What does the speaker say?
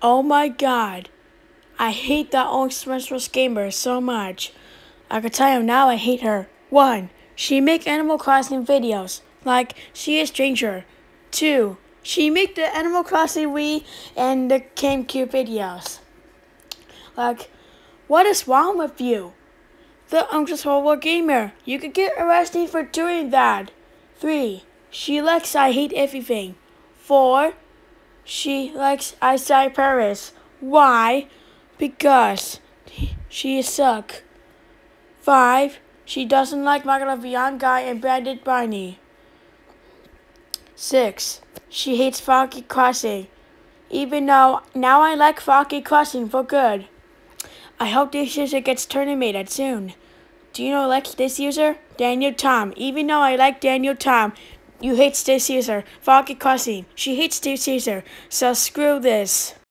Oh my god. I hate that old Smash gamer so much. I can tell you now I hate her. 1. She make Animal Crossing videos. Like, she is stranger. 2. She make the Animal Crossing Wii and the GameCube videos. Like, what is wrong with you? The uncontrollable gamer. You could get arrested for doing that. 3. She likes I hate everything. 4. She likes Isaiah Paris. Why? Because she is suck. 5. She doesn't like Michael Guy and Brandon Barney. 6. She hates Foggy Crossing. Even though now I like Foggy Crossing for good. I hope this user gets terminated soon. Do you know like this user? Daniel Tom. Even though I like Daniel Tom, you hate this user. Foggy Crossing. She hates this user. So screw this.